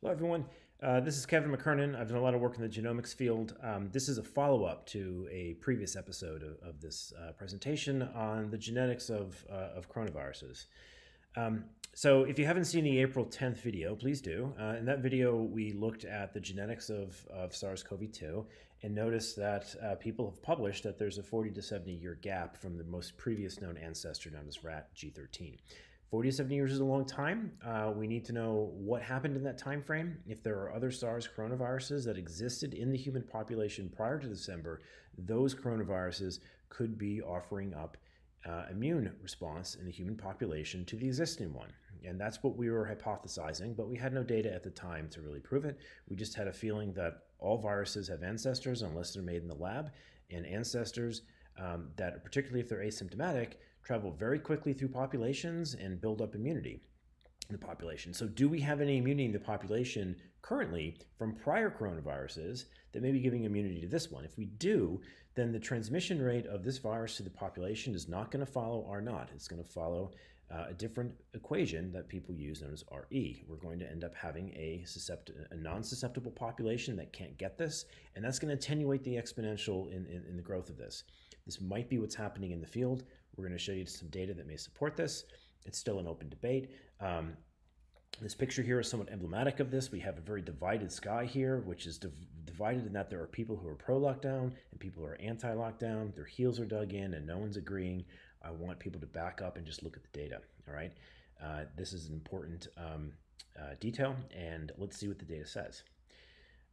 Hello, everyone. Uh, this is Kevin McKernan. I've done a lot of work in the genomics field. Um, this is a follow up to a previous episode of, of this uh, presentation on the genetics of, uh, of coronaviruses. Um, so, if you haven't seen the April 10th video, please do. Uh, in that video, we looked at the genetics of, of SARS CoV 2 and noticed that uh, people have published that there's a 40 to 70 year gap from the most previous known ancestor known as rat G13. 40 to 70 years is a long time. Uh, we need to know what happened in that time frame. If there are other SARS coronaviruses that existed in the human population prior to December, those coronaviruses could be offering up uh, immune response in the human population to the existing one. And that's what we were hypothesizing, but we had no data at the time to really prove it. We just had a feeling that all viruses have ancestors unless they're made in the lab, and ancestors um, that, particularly if they're asymptomatic, travel very quickly through populations and build up immunity in the population. So, do we have any immunity in the population currently from prior coronaviruses that may be giving immunity to this one? If we do, then the transmission rate of this virus to the population is not going to follow R naught. It's going to follow uh, a different equation that people use known as RE. We're going to end up having a, a non-susceptible population that can't get this, and that's going to attenuate the exponential in, in, in the growth of this. This might be what's happening in the field. We're going to show you some data that may support this. It's still an open debate. Um, this picture here is somewhat emblematic of this. We have a very divided sky here, which is div divided in that there are people who are pro-lockdown and people who are anti-lockdown. Their heels are dug in and no one's agreeing. I want people to back up and just look at the data, all right? Uh, this is an important um, uh, detail, and let's see what the data says.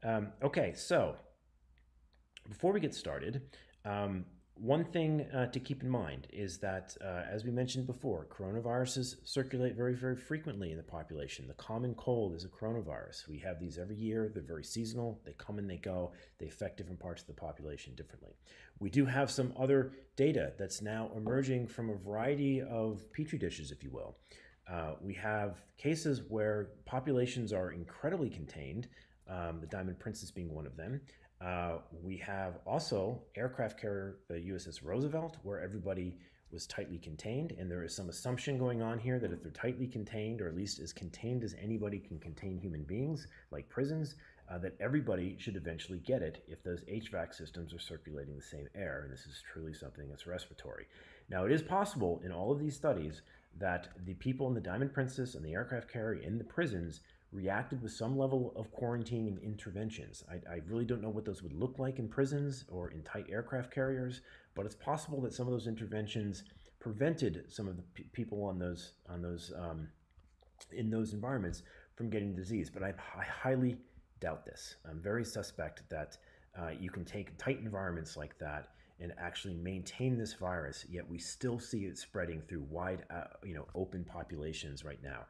Um, okay, so before we get started, um, one thing uh, to keep in mind is that, uh, as we mentioned before, coronaviruses circulate very, very frequently in the population. The common cold is a coronavirus. We have these every year. They're very seasonal. They come and they go. They affect different parts of the population differently. We do have some other data that's now emerging from a variety of petri dishes, if you will. Uh, we have cases where populations are incredibly contained, um, the Diamond Princess being one of them. Uh, we have also aircraft carrier, the USS Roosevelt, where everybody was tightly contained. And there is some assumption going on here that if they're tightly contained, or at least as contained as anybody can contain human beings, like prisons, uh, that everybody should eventually get it if those HVAC systems are circulating the same air. And this is truly something that's respiratory. Now, it is possible in all of these studies that the people in the Diamond Princess and the aircraft carrier in the prisons reacted with some level of quarantine and interventions. I, I, really don't know what those would look like in prisons or in tight aircraft carriers, but it's possible that some of those interventions prevented some of the p- people on those on those um, in those environments from getting disease. But I, I, highly doubt this. I'm very suspect that uh, you can take tight environments like that and actually maintain this virus, yet we still see it spreading through wide, uh, you know, open populations right now.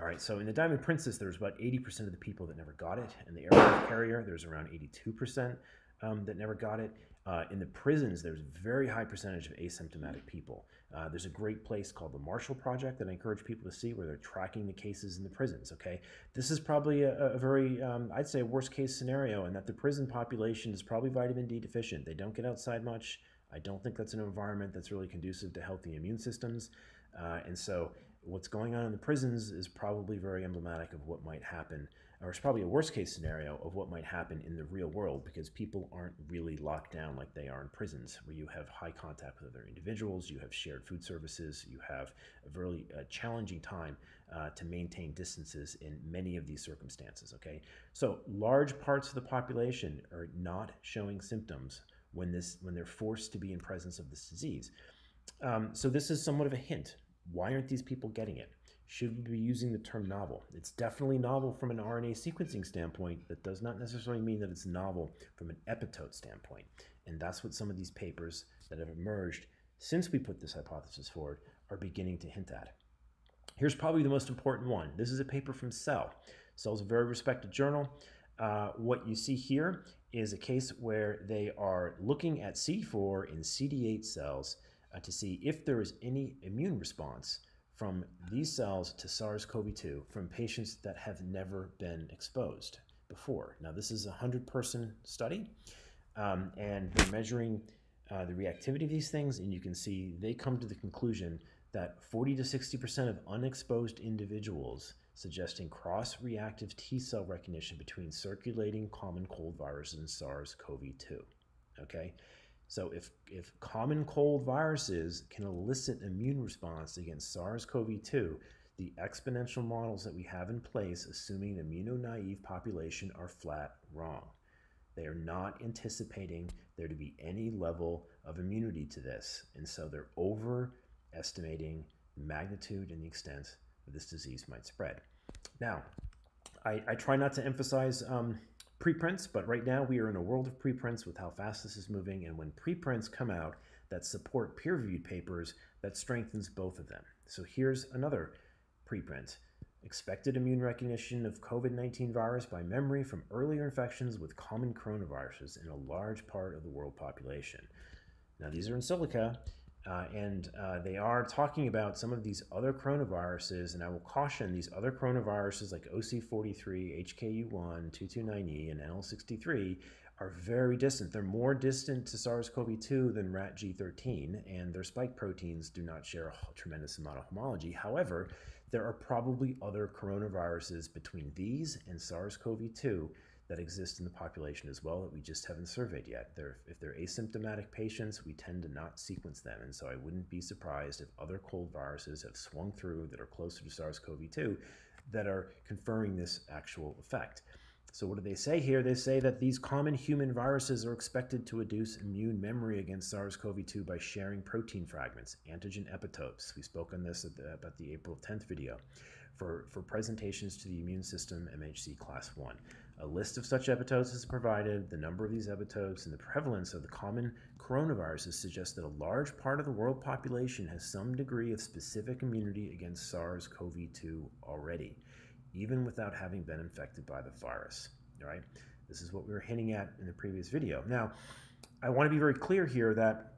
All right, so in the Diamond Princess, there's about 80% of the people that never got it. In the aircraft carrier, there's around 82% um, that never got it. Uh, in the prisons, there's a very high percentage of asymptomatic people. Uh, there's a great place called the Marshall Project that I encourage people to see where they're tracking the cases in the prisons. Okay, this is probably a, a very, um, I'd say, worst case scenario, and that the prison population is probably vitamin D deficient. They don't get outside much. I don't think that's an environment that's really conducive to healthy immune systems. Uh, and so what's going on in the prisons is probably very emblematic of what might happen, or it's probably a worst case scenario of what might happen in the real world because people aren't really locked down like they are in prisons, where you have high contact with other individuals, you have shared food services, you have a very uh, challenging time uh, to maintain distances in many of these circumstances. Okay, so large parts of the population are not showing symptoms when this when they're forced to be in presence of this disease. Um, so this is somewhat of a hint why aren't these people getting it? Should we be using the term novel? It's definitely novel from an RNA sequencing standpoint. That does not necessarily mean that it's novel from an epitope standpoint. And that's what some of these papers that have emerged since we put this hypothesis forward are beginning to hint at. Here's probably the most important one. This is a paper from Cell. Cell is a very respected journal. Uh, what you see here is a case where they are looking at CD4 in CD8 cells uh, to see if there is any immune response from these cells to SARS CoV 2 from patients that have never been exposed before. Now, this is a 100 person study, um, and they're measuring uh, the reactivity of these things, and you can see they come to the conclusion that 40 to 60% of unexposed individuals suggesting cross-reactive T cell recognition between circulating common cold viruses and SARS-CoV-2. Okay, so if, if common cold viruses can elicit immune response against SARS-CoV-2, the exponential models that we have in place, assuming an immunonaive population, are flat wrong. They are not anticipating there to be any level of immunity to this, and so they're overestimating the magnitude and the extent that this disease might spread. Now, I, I try not to emphasize um, preprints, but right now we are in a world of preprints with how fast this is moving, and when preprints come out that support peer-reviewed papers, that strengthens both of them. So here's another preprint. Expected immune recognition of COVID-19 virus by memory from earlier infections with common coronaviruses in a large part of the world population. Now these are in silica, uh, and uh, they are talking about some of these other coronaviruses, and I will caution these other coronaviruses like OC43, HKU1, 229E, and NL63 are very distant. They're more distant to SARS-CoV-2 than RAT-G13, and their spike proteins do not share a tremendous amount of homology. However, there are probably other coronaviruses between these and SARS-CoV-2 that exist in the population as well that we just haven't surveyed yet. They're, if they're asymptomatic patients, we tend to not sequence them, and so I wouldn't be surprised if other cold viruses have swung through that are closer to SARS-CoV-2 that are conferring this actual effect. So what do they say here? They say that these common human viruses are expected to induce immune memory against SARS-CoV-2 by sharing protein fragments, antigen epitopes. We spoke on this the, about the April 10th video for, for presentations to the immune system MHC class 1. A list of such epitopes is provided. The number of these epitopes and the prevalence of the common coronaviruses suggest that a large part of the world population has some degree of specific immunity against SARS-CoV-2 already, even without having been infected by the virus. All right? This is what we were hinting at in the previous video. Now, I want to be very clear here that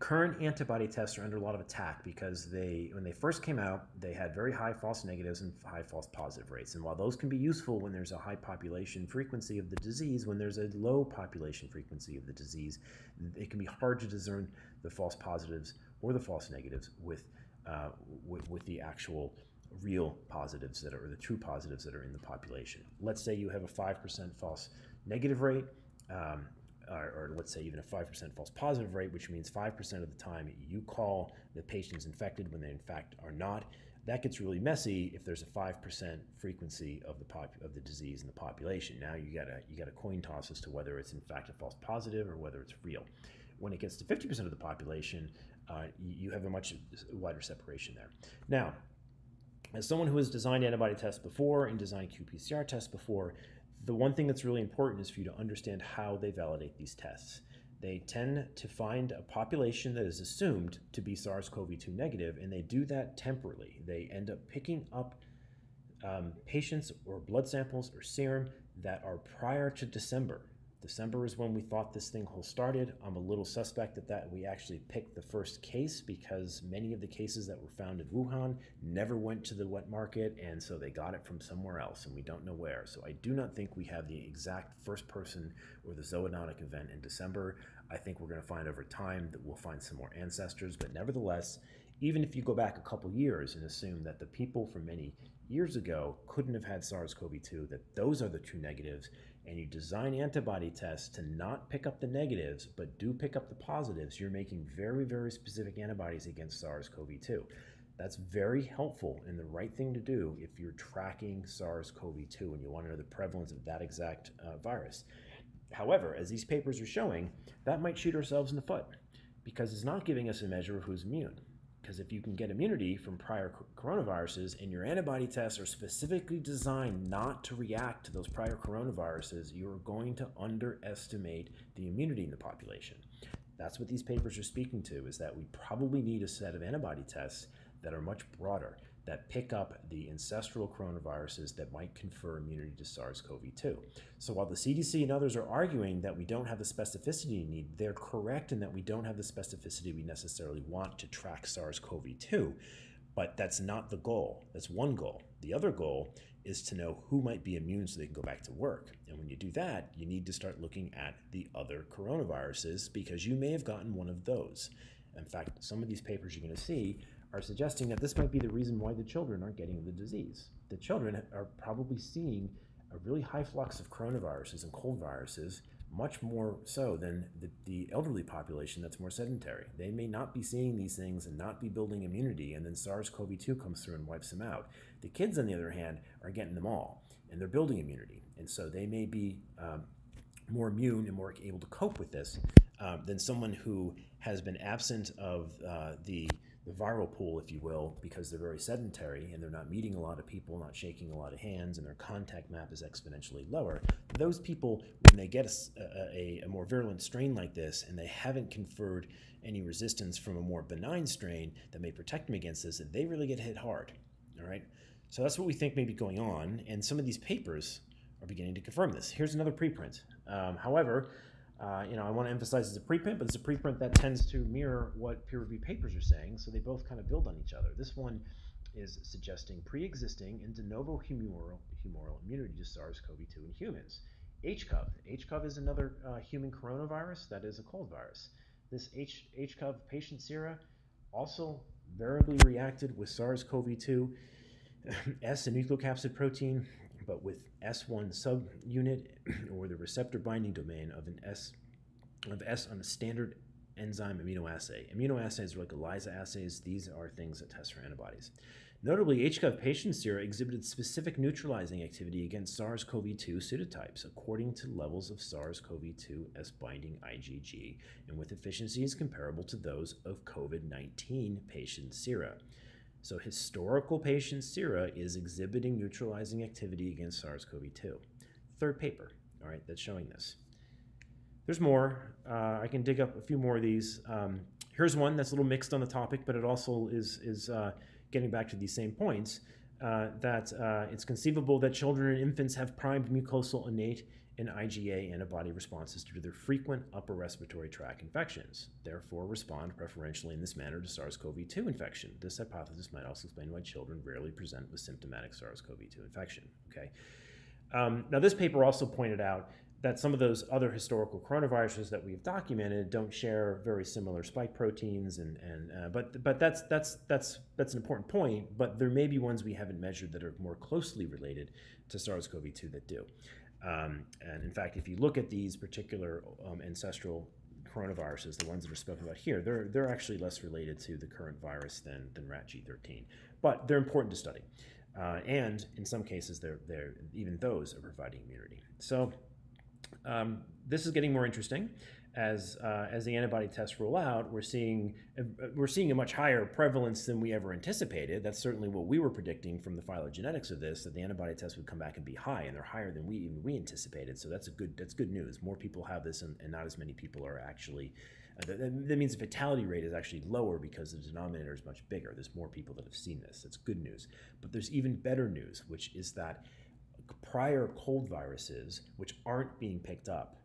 current antibody tests are under a lot of attack because they, when they first came out, they had very high false negatives and high false positive rates. And while those can be useful when there's a high population frequency of the disease, when there's a low population frequency of the disease, it can be hard to discern the false positives or the false negatives with, uh, with, with the actual real positives that are, or the true positives that are in the population. Let's say you have a 5% false negative rate. Um, or, or, let's say even a 5% false positive rate, which means 5% of the time you call the patient's infected when they in fact are not. That gets really messy if there's a 5% frequency of the pop, of the disease in the population. Now you got a you got a coin toss as to whether it's in fact a false positive or whether it's real. When it gets to 50% of the population, uh, you have a much wider separation there. Now, as someone who has designed antibody tests before and designed qPCR tests before, the one thing that's really important is for you to understand how they validate these tests. They tend to find a population that is assumed to be SARS CoV 2 negative, and they do that temporally. They end up picking up um, patients or blood samples or serum that are prior to December. December is when we thought this thing whole started. I'm a little suspect that, that we actually picked the first case because many of the cases that were found in Wuhan never went to the wet market, and so they got it from somewhere else, and we don't know where. So I do not think we have the exact first person or the zoonotic event in December. I think we're going to find over time that we'll find some more ancestors, but nevertheless, even if you go back a couple years and assume that the people from many years ago couldn't have had SARS-CoV-2, that those are the true negatives, and you design antibody tests to not pick up the negatives but do pick up the positives, you're making very, very specific antibodies against SARS CoV 2. That's very helpful and the right thing to do if you're tracking SARS CoV 2 and you want to know the prevalence of that exact uh, virus. However, as these papers are showing, that might shoot ourselves in the foot because it's not giving us a measure of who's immune. Because if you can get immunity from prior coronaviruses and your antibody tests are specifically designed not to react to those prior coronaviruses, you're going to underestimate the immunity in the population. That's what these papers are speaking to, is that we probably need a set of antibody tests that are much broader, that pick up the ancestral coronaviruses that might confer immunity to SARS-CoV-2. So while the CDC and others are arguing that we don't have the specificity we need, they're correct in that we don't have the specificity we necessarily want to track SARS-CoV-2. But that's not the goal. That's one goal. The other goal is to know who might be immune so they can go back to work. And when you do that, you need to start looking at the other coronaviruses because you may have gotten one of those. In fact, some of these papers you're going to see are suggesting that this might be the reason why the children aren't getting the disease. The children are probably seeing a really high flux of coronaviruses and cold viruses, much more so than the, the elderly population that's more sedentary. They may not be seeing these things and not be building immunity, and then SARS CoV 2 comes through and wipes them out. The kids, on the other hand, are getting them all, and they're building immunity. And so they may be um, more immune and more able to cope with this um, than someone who has been absent of uh, the viral pool, if you will, because they're very sedentary and they're not meeting a lot of people, not shaking a lot of hands, and their contact map is exponentially lower. Those people, when they get a, a, a, more virulent strain like this and they haven't conferred any resistance from a more benign strain that may protect them against this, and they really get hit hard. All right. So that's what we think may be going on, and some of these papers are beginning to confirm this. Here's another preprint. Um, however, uh, you know, I want to emphasize it's a preprint, but it's a preprint that tends to mirror what peer-reviewed papers are saying, so they both kind of build on each other. This one is suggesting pre-existing and de novo humoral, humoral immunity to SARS-CoV-2 in humans. HCoV. HCoV is another uh, human coronavirus that is a cold virus. This H, HCoV patient sera also variably reacted with SARS-CoV-2, S, a nucleocapsid protein, but with S1 subunit or the receptor binding domain of an S of S on a standard enzyme immunoassay. Immunoassays are like ELISA assays. These are things that test for antibodies. Notably, HCoV patient sera exhibited specific neutralizing activity against SARS-CoV-2 pseudotypes according to levels of SARS-CoV-2 S-binding IgG and with efficiencies comparable to those of COVID-19 patient sera. So historical patient sera is exhibiting neutralizing activity against SARS-CoV-2. Third paper, all right, that's showing this. There's more. Uh, I can dig up a few more of these. Um, here's one that's a little mixed on the topic, but it also is, is uh, getting back to these same points, uh, that uh, it's conceivable that children and infants have primed mucosal innate and IgA antibody responses due to their frequent upper respiratory tract infections, therefore respond preferentially in this manner to SARS-CoV-2 infection. This hypothesis might also explain why children rarely present with symptomatic SARS-CoV-2 infection. Okay. Um, now, this paper also pointed out that some of those other historical coronaviruses that we've documented don't share very similar spike proteins, and, and uh, but but that's that's that's that's an important point. But there may be ones we haven't measured that are more closely related to SARS-CoV-2 that do. Um, and in fact, if you look at these particular um, ancestral coronaviruses, the ones that are spoken about here, they're, they're actually less related to the current virus than, than rat G13. But they're important to study. Uh, and in some cases, they're, they're, even those are providing immunity. So um, this is getting more interesting as uh, as the antibody tests roll out, we're seeing we're seeing a much higher prevalence than we ever anticipated. That's certainly what we were predicting from the phylogenetics of this that the antibody tests would come back and be high, and they're higher than we even we anticipated. So that's a good that's good news. More people have this, and, and not as many people are actually. Uh, that, that, means the fatality rate is actually lower because the denominator is much bigger. There's more people that have seen this. That's good news. But there's even better news, which is that prior cold viruses, which aren't being picked up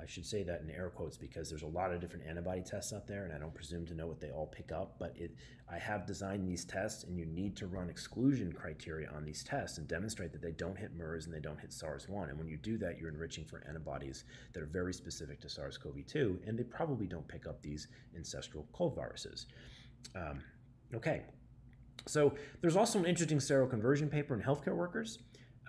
I should say that in air quotes because there's a lot of different antibody tests out there, and I don't presume to know what they all pick up. But it, I have designed these tests, and you need to run exclusion criteria on these tests and demonstrate that they don't hit MERS and they don't hit SARS-1. And when you do that, you're enriching for antibodies that are very specific to SARS-CoV-2, and they probably don't pick up these ancestral cold viruses. Um, okay, so there's also an interesting seroconversion paper in healthcare workers.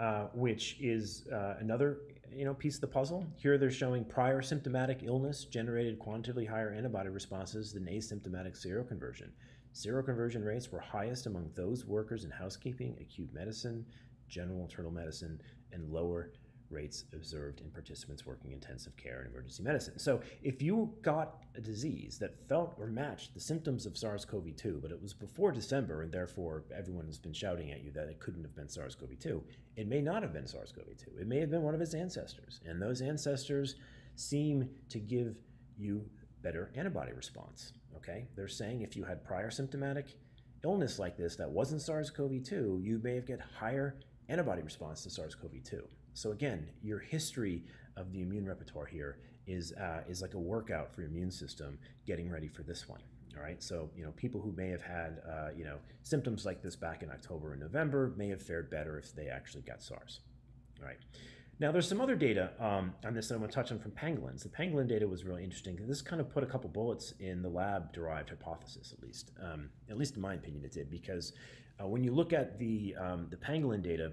Uh, which is uh, another you know piece of the puzzle. Here they're showing prior symptomatic illness generated quantitatively higher antibody responses than asymptomatic seroconversion. Seroconversion rates were highest among those workers in housekeeping, acute medicine, general internal medicine, and lower rates observed in participants working intensive care and emergency medicine. So, if you got a disease that felt or matched the symptoms of SARS CoV 2, but it was before December, and therefore everyone has been shouting at you that it couldn't have been SARS CoV 2, it may not have been SARS CoV 2. It may have been one of its ancestors. And those ancestors seem to give you better antibody response. Okay? They're saying if you had prior symptomatic illness like this that wasn't SARS CoV 2, you may have get higher antibody response to SARS CoV 2. So again, your history of the immune repertoire here is uh, is like a workout for your immune system getting ready for this one. All right, so you know people who may have had uh, you know symptoms like this back in October and November may have fared better if they actually got SARS. All right. Now, there's some other data um, on this that I'm going to touch on from pangolins. The pangolin data was really interesting. This kind of put a couple bullets in the lab-derived hypothesis, at least. Um, at least in my opinion, it did, because uh, when you look at the, um, the pangolin data,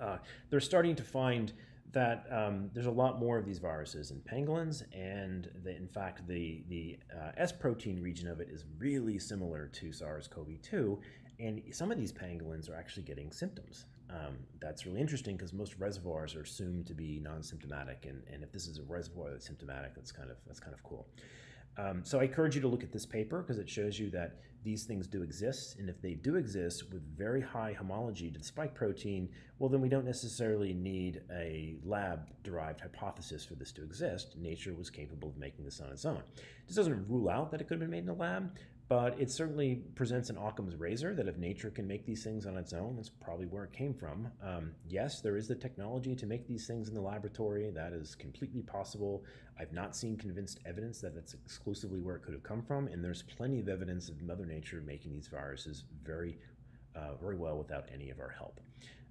uh, they're starting to find that um, there's a lot more of these viruses in pangolins, and the, in fact, the, the uh, S protein region of it is really similar to SARS CoV 2, and some of these pangolins are actually getting symptoms. Um, that's really interesting because most reservoirs are assumed to be non-symptomatic, and, and if this is a reservoir that's symptomatic, that's kind of that's kind of cool. Um, so I encourage you to look at this paper because it shows you that these things do exist, and if they do exist with very high homology to the spike protein, well, then we don't necessarily need a lab-derived hypothesis for this to exist. Nature was capable of making this on its own. This doesn't rule out that it could have been made in a lab, but it certainly presents an Occam's razor that if nature can make these things on its own, that's probably where it came from. Um, yes, there is the technology to make these things in the laboratory. That is completely possible. I've not seen convinced evidence that that's exclusively where it could have come from, and there's plenty of evidence of Mother Nature making these viruses very, uh, very well without any of our help.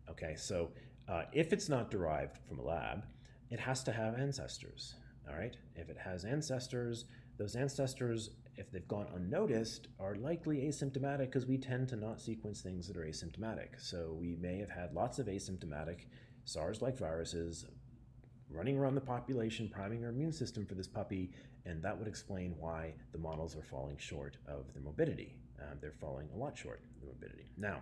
Okay, so uh, if it's not derived from a lab, it has to have ancestors. All right, if it has ancestors, those ancestors if they've gone unnoticed, are likely asymptomatic because we tend to not sequence things that are asymptomatic. So we may have had lots of asymptomatic SARS like viruses running around the population, priming our immune system for this puppy, and that would explain why the models are falling short of their morbidity. Uh, they're falling a lot short of the morbidity. Now,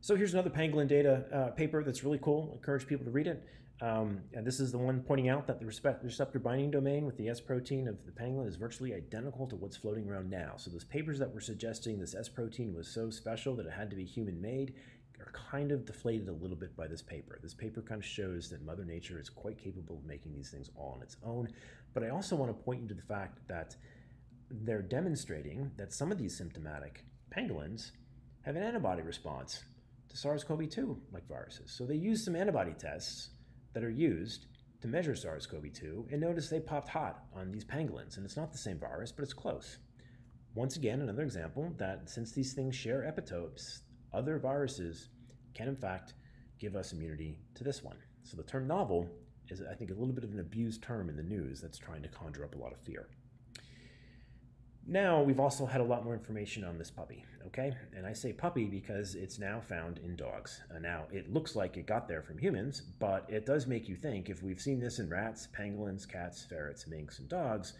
so here's another pangolin data uh, paper that's really cool. I encourage people to read it. Um, and this is the one pointing out that the receptor binding domain with the S protein of the pangolin is virtually identical to what's floating around now. So those papers that were suggesting this S protein was so special that it had to be human made are kind of deflated a little bit by this paper. This paper kind of shows that Mother Nature is quite capable of making these things all on its own. But I also want to point you to the fact that they're demonstrating that some of these symptomatic pangolins have an antibody response to SARS-CoV-2 like viruses. So they used some antibody tests that are used to measure SARS CoV 2 and notice they popped hot on these pangolins. And it's not the same virus, but it's close. Once again, another example that since these things share epitopes, other viruses can in fact give us immunity to this one. So the term novel is, I think, a little bit of an abused term in the news that's trying to conjure up a lot of fear. Now we've also had a lot more information on this puppy, okay? And I say puppy because it's now found in dogs. Uh, now it looks like it got there from humans, but it does make you think if we've seen this in rats, pangolins, cats, ferrets, minks, and dogs,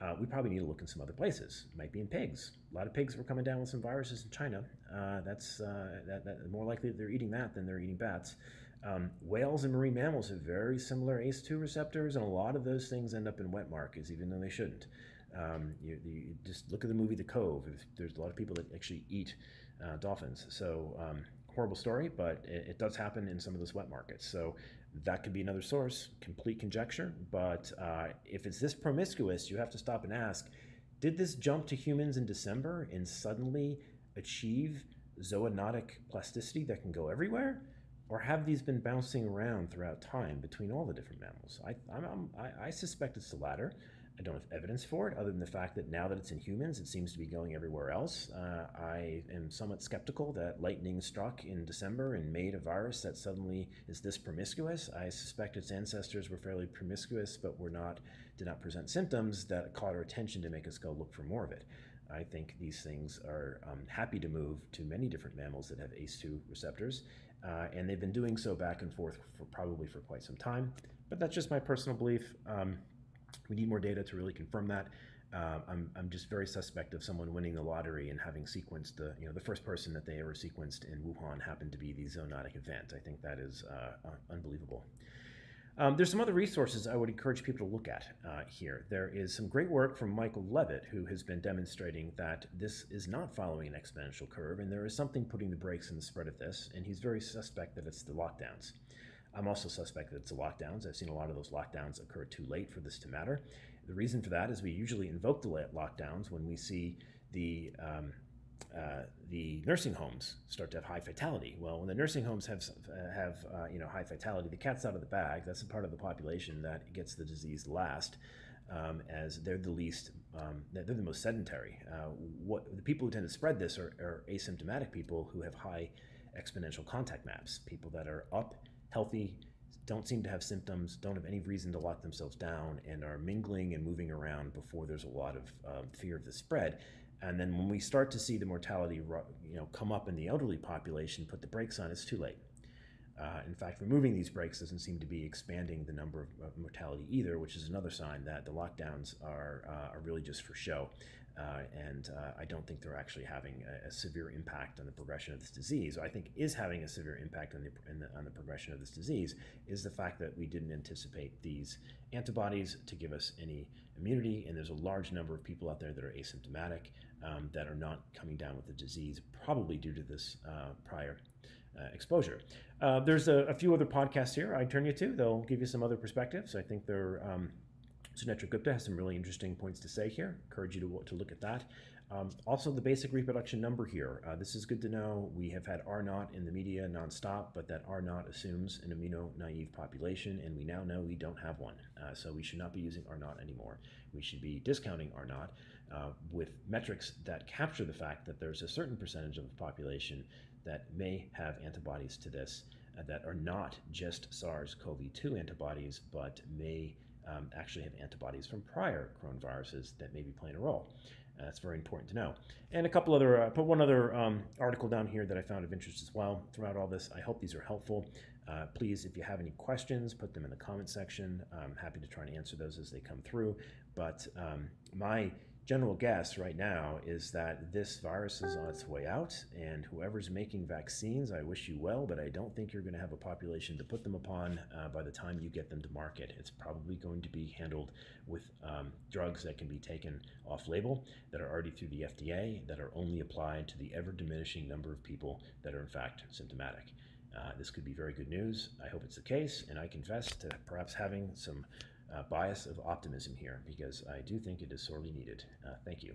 uh, we probably need to look in some other places. It might be in pigs. A lot of pigs were coming down with some viruses in China. Uh, that's uh, that, that, more likely that they're eating that than they're eating bats. Um, whales and marine mammals have very similar ACE2 receptors, and a lot of those things end up in wet markets, even though they shouldn't. Um, you, you, just look at the movie The Cove. There's a lot of people that actually eat uh, dolphins. So um, horrible story, but it, it, does happen in some of those wet markets. So that could be another source. Complete conjecture, but uh, if it's this promiscuous, you have to stop and ask: Did this jump to humans in December and suddenly achieve zoonotic plasticity that can go everywhere? Or have these been bouncing around throughout time between all the different mammals? I, I'm, I'm, I, I suspect it's the latter. I don't have evidence for it, other than the fact that now that it's in humans, it seems to be going everywhere else. Uh, I am somewhat skeptical that lightning struck in December and made a virus that suddenly is this promiscuous. I suspect its ancestors were fairly promiscuous, but were not did not present symptoms that caught our attention to make us go look for more of it. I think these things are um, happy to move to many different mammals that have ACE2 receptors, uh, and they've been doing so back and forth for probably for quite some time. But that's just my personal belief. Um, we need more data to really confirm that. Uh, I'm, I'm just very suspect of someone winning the lottery and having sequenced the, you know, the first person that they ever sequenced in Wuhan happened to be the zoonotic event. I think that is uh, unbelievable. Um, there's some other resources I would encourage people to look at uh, here. There is some great work from Michael Levitt, who has been demonstrating that this is not following an exponential curve, and there is something putting the brakes in the spread of this, and he's very suspect that it's the lockdowns. I'm also suspect that it's the lockdowns. I've seen a lot of those lockdowns occur too late for this to matter. The reason for that is we usually invoke the lockdowns when we see the um, uh, the nursing homes start to have high fatality. Well, when the nursing homes have uh, have uh, you know high fatality, the cat's out of the bag. That's a part of the population that gets the disease last, um, as they're the least, um, they're the most sedentary. Uh, what the people who tend to spread this are, are asymptomatic people who have high exponential contact maps, people that are up healthy, don't seem to have symptoms, don't have any reason to lock themselves down, and are mingling and moving around before there's a lot of um, fear of the spread. And then when we start to see the mortality, you know, come up in the elderly population, put the brakes on, it's too late. Uh, in fact, removing these brakes doesn't seem to be expanding the number of, of mortality either, which is another sign that the lockdowns are, uh, are really just for show. Uh, and uh, I don't think they're actually having a, a, severe impact on the progression of this disease. What I think is having a severe impact on the, the, on the progression of this disease is the fact that we didn't anticipate these antibodies to give us any immunity, and there's a large number of people out there that are asymptomatic um, that are not coming down with the disease, probably due to this uh, prior uh, exposure. Uh, there's a, a, few other podcasts here I turn you to. They'll give you some other perspectives. I think they're um, Sunetra Gupta has some really interesting points to say here. Encourage you to, to look at that. Um, also, the basic reproduction number here. Uh, this is good to know. We have had R naught in the media nonstop, but that R naught assumes an immuno-naive population, and we now know we don't have one. Uh, so we should not be using R naught anymore. We should be discounting R naught uh, with metrics that capture the fact that there's a certain percentage of the population that may have antibodies to this uh, that are not just SARS-CoV-2 antibodies, but may um, actually have antibodies from prior coronaviruses that may be playing a role. Uh, that's very important to know. And a couple other, uh, put one other um, article down here that I found of interest as well throughout all this. I hope these are helpful. Uh, please, if you have any questions, put them in the comment section. I'm happy to try and answer those as they come through. But um, my general guess right now is that this virus is on its way out, and whoever's making vaccines, I wish you well, but I don't think you're going to have a population to put them upon uh, by the time you get them to market. It's probably going to be handled with um, drugs that can be taken off label, that are already through the FDA, that are only applied to the ever diminishing number of people that are in fact symptomatic. Uh, this could be very good news. I hope it's the case, and I confess to perhaps having some bias of optimism here because I do think it is sorely needed. Uh, thank you.